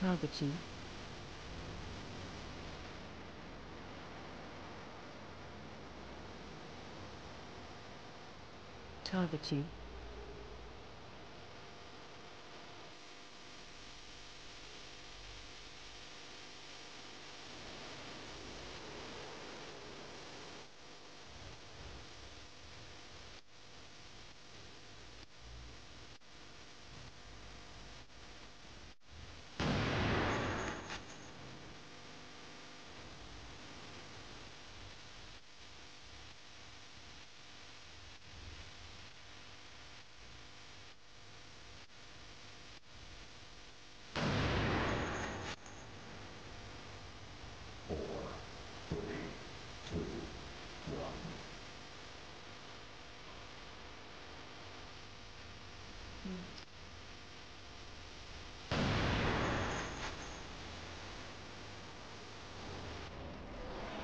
targeting. Targeting Four, three, two, one.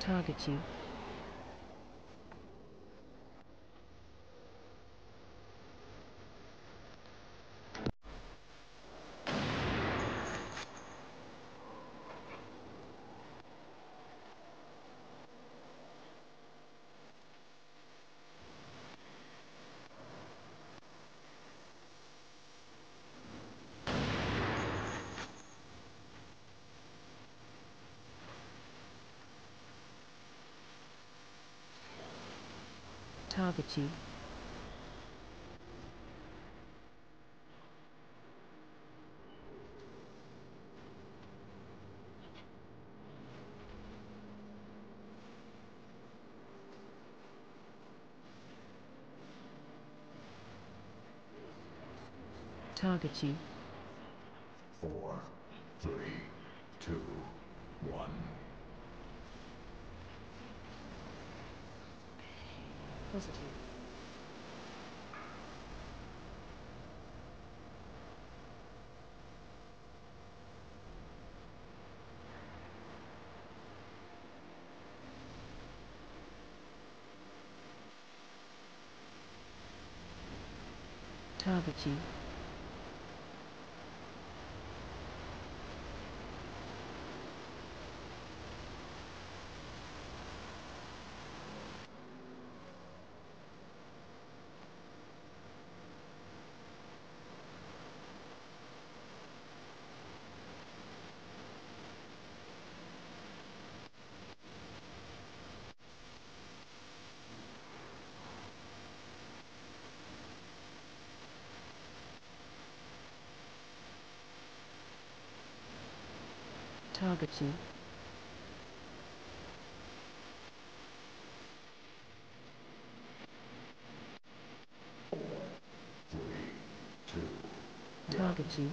Targeting targeting targeting Four, three, two, one. positive targeting targeting Three, two, targeting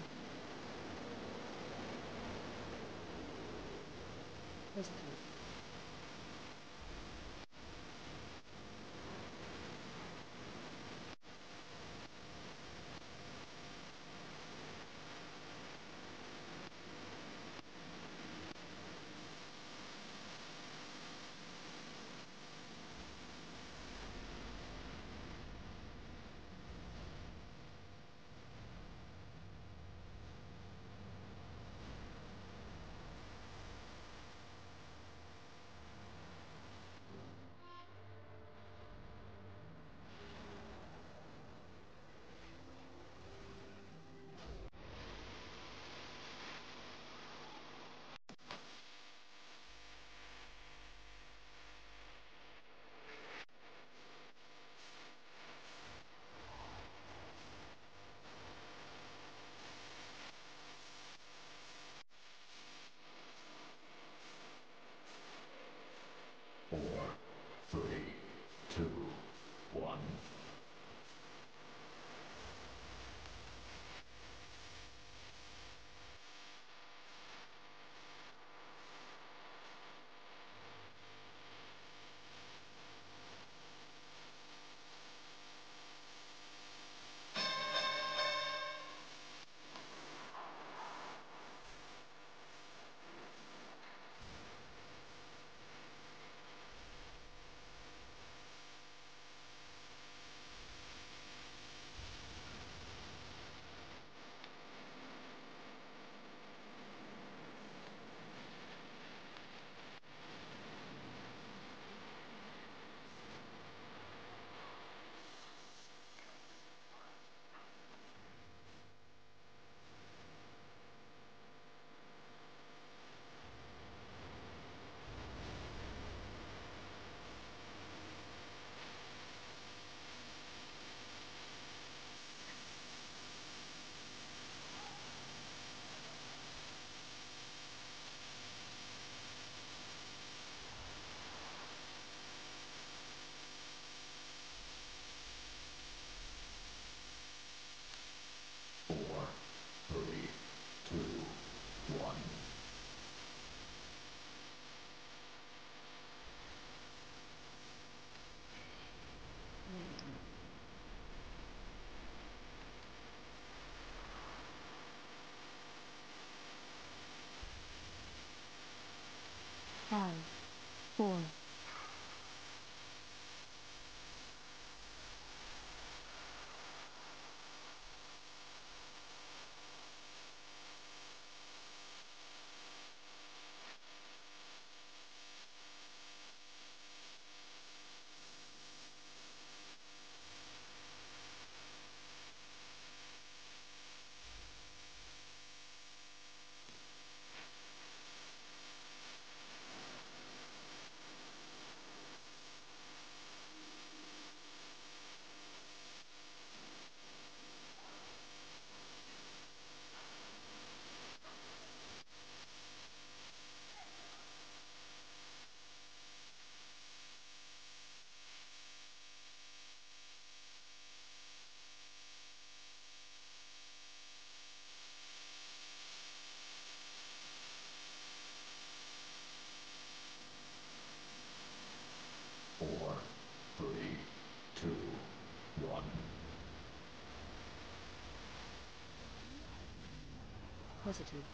positive,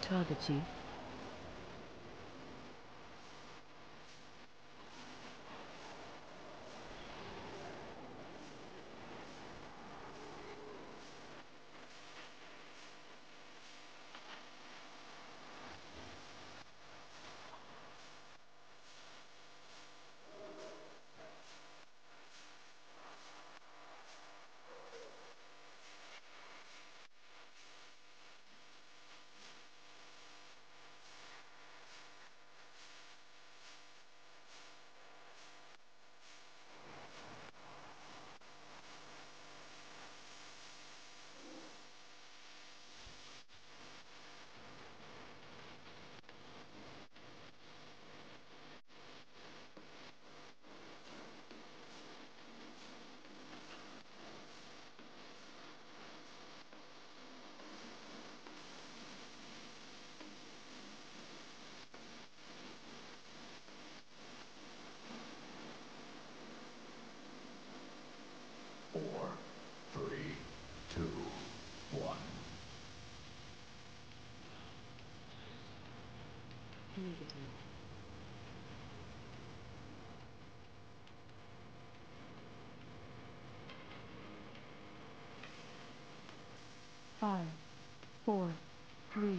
target chief, Four, three, two, one. negative, five, four, three,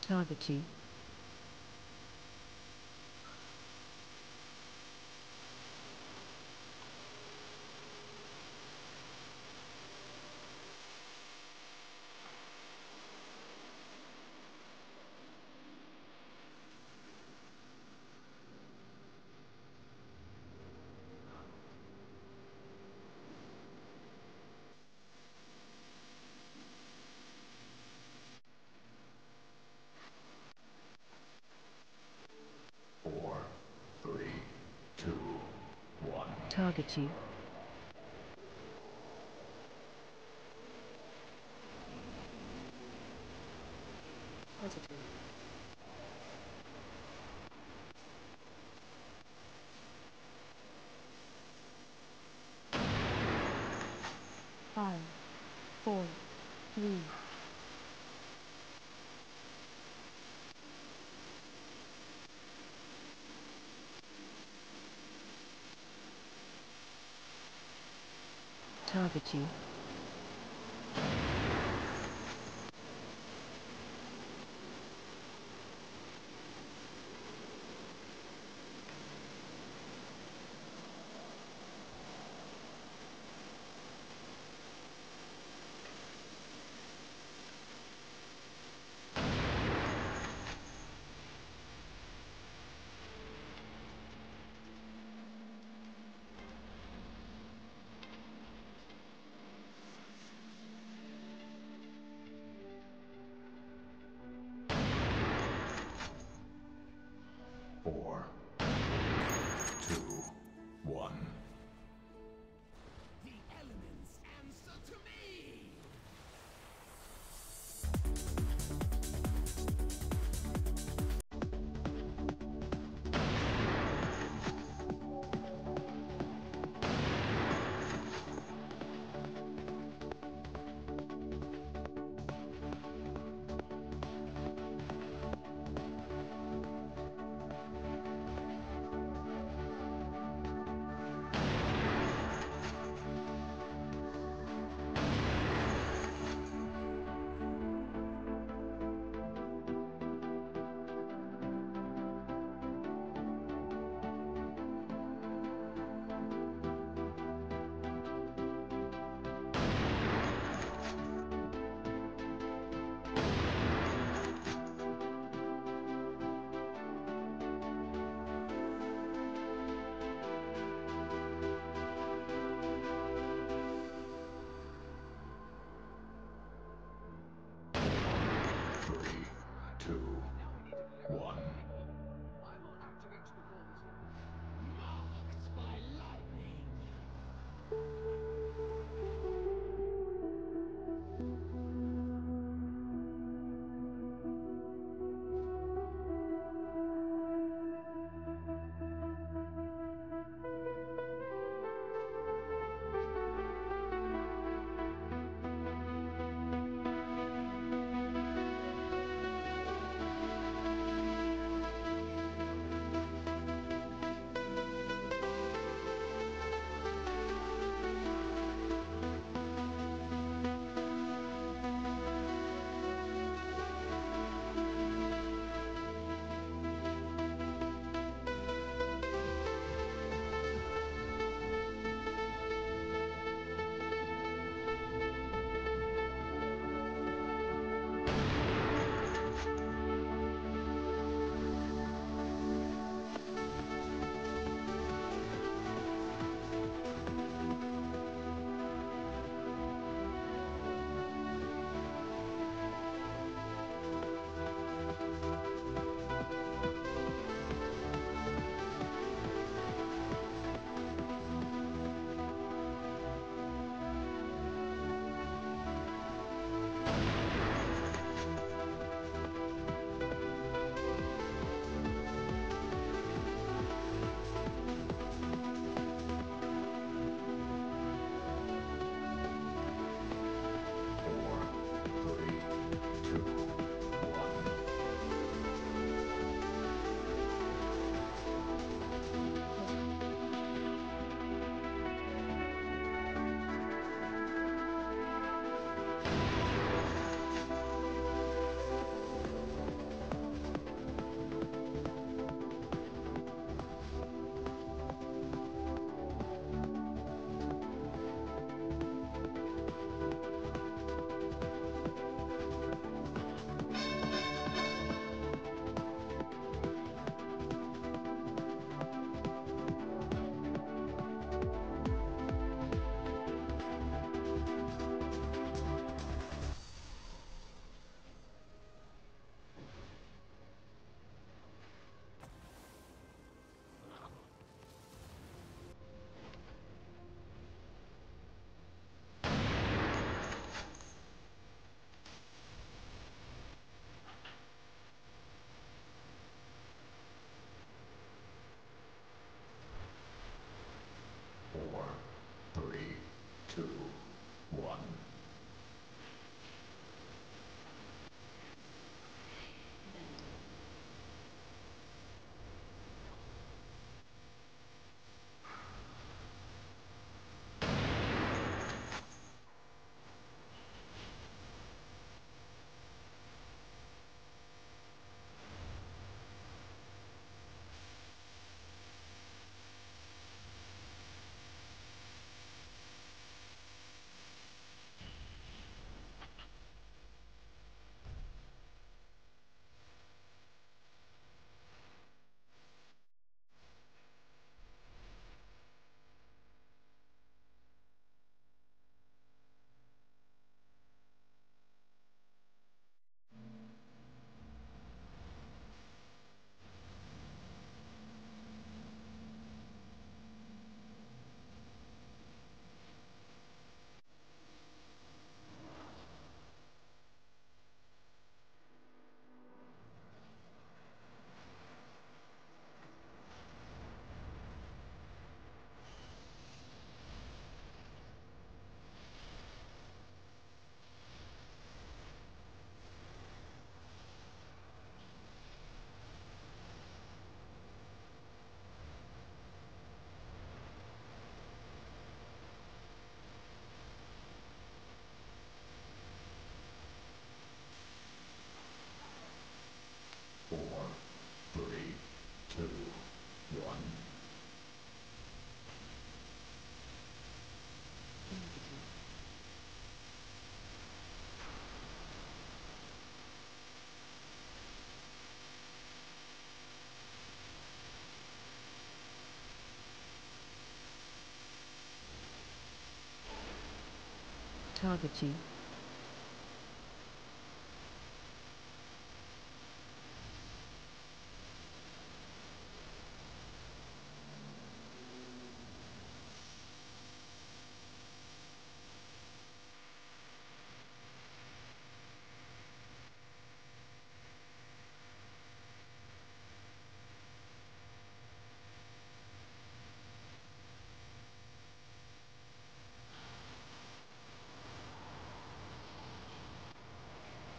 target chief, Four, three, two, one. Target gravity, Four, two, one. Target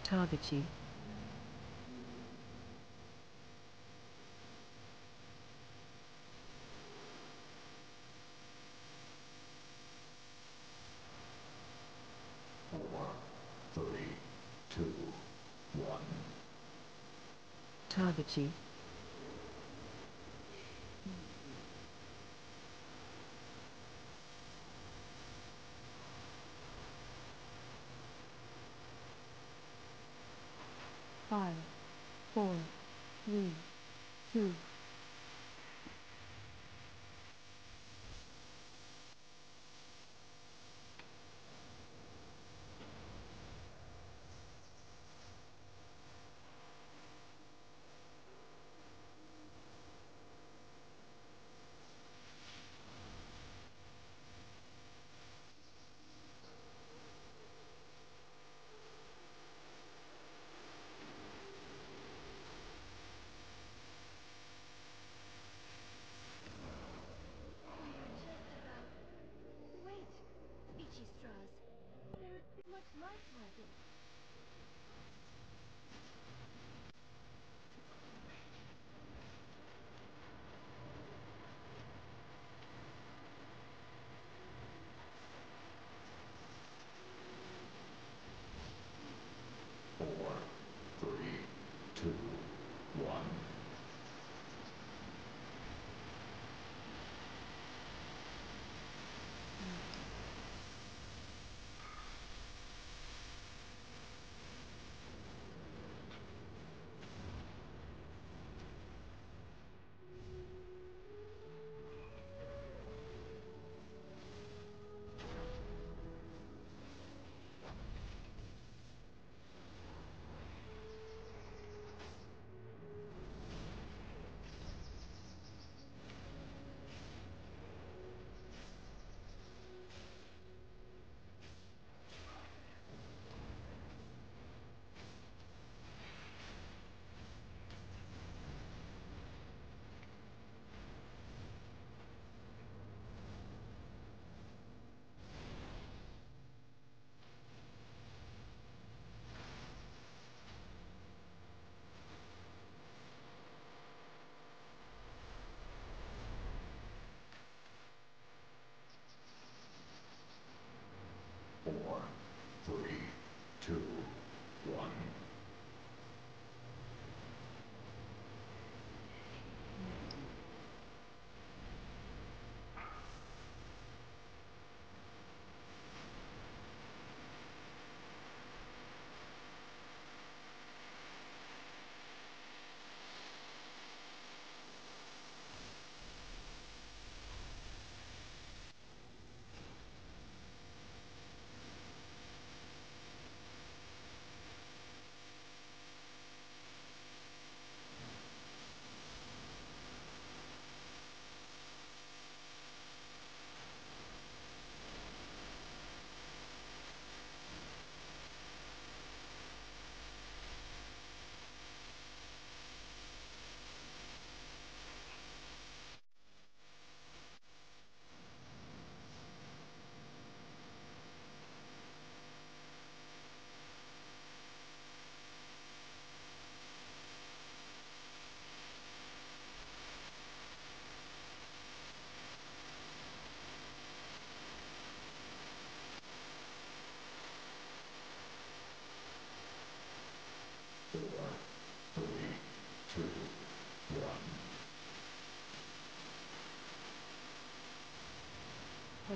Target Chief. Four, three, two, one. Target Chief.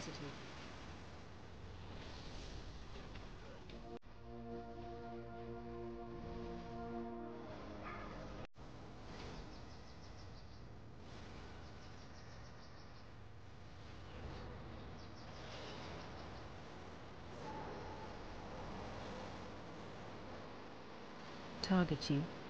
positive. Target you.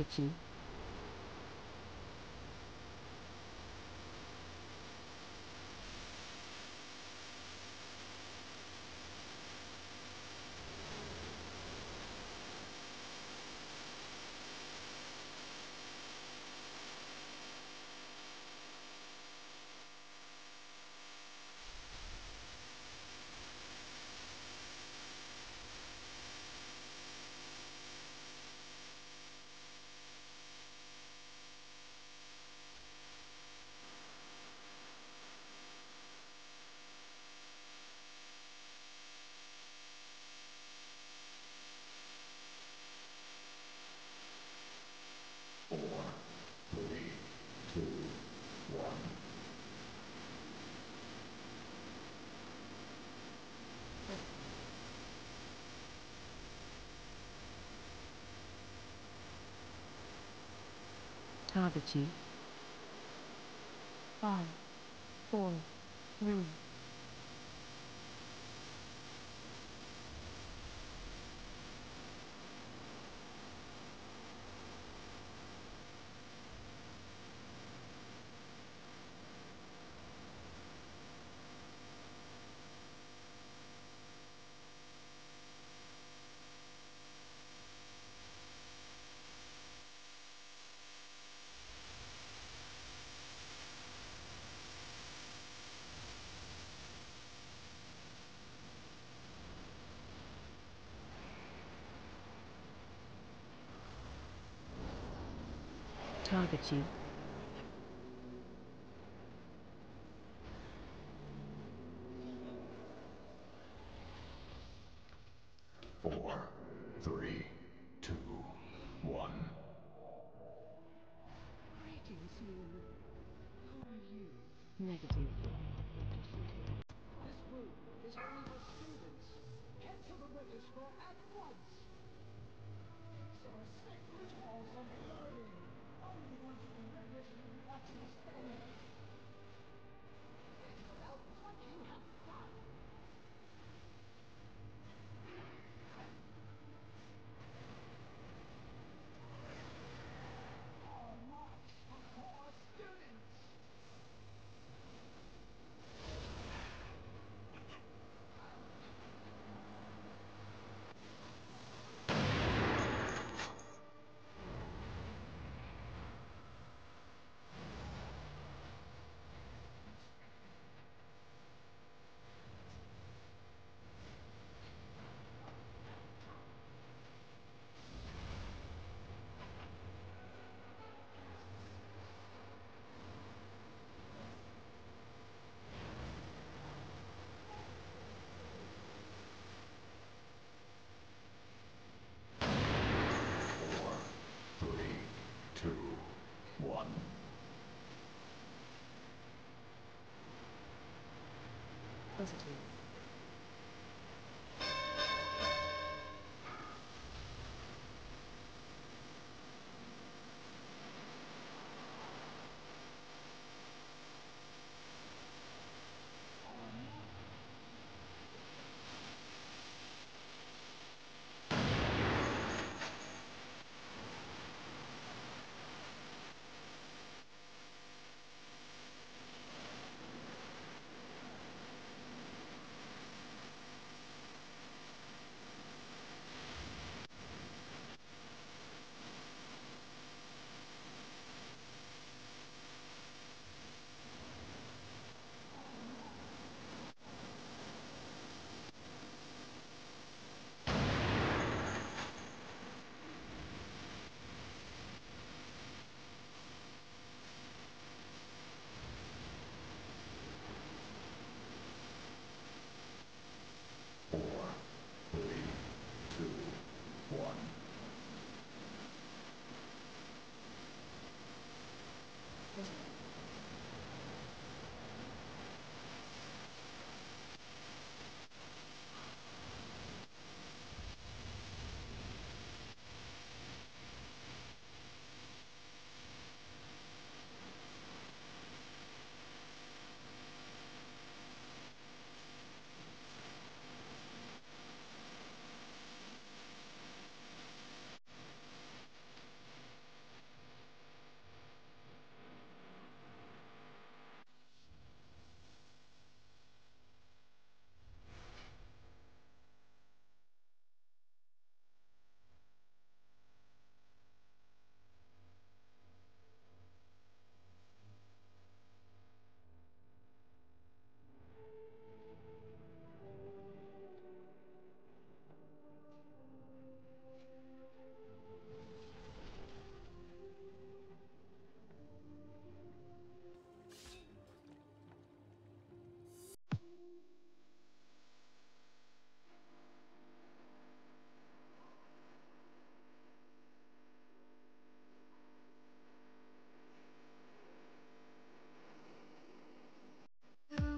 Target you. Four, three, two, one. Five, four, three. Target you. Four, three, two, one. Greetings, Moon. How are you? Negative. This room is only for students. Head to the register at once. These are sacred halls Positive.